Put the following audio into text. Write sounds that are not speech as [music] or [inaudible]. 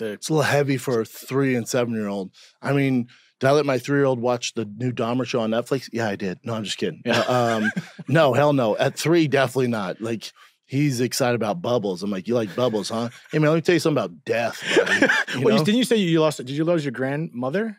It's a little heavy for a three and seven year old. I mean, did I let my three year old watch the new Dahmer show on Netflix? Yeah, I did. No, I'm just kidding. Yeah. Uh, um, [laughs] no, hell no. At three, definitely not. Like he's excited about bubbles. I'm like, you like bubbles, huh? Hey man, let me tell you something about death. buddy." [laughs] You Wait, know? didn't you say you lost? Did you lose your grandmother?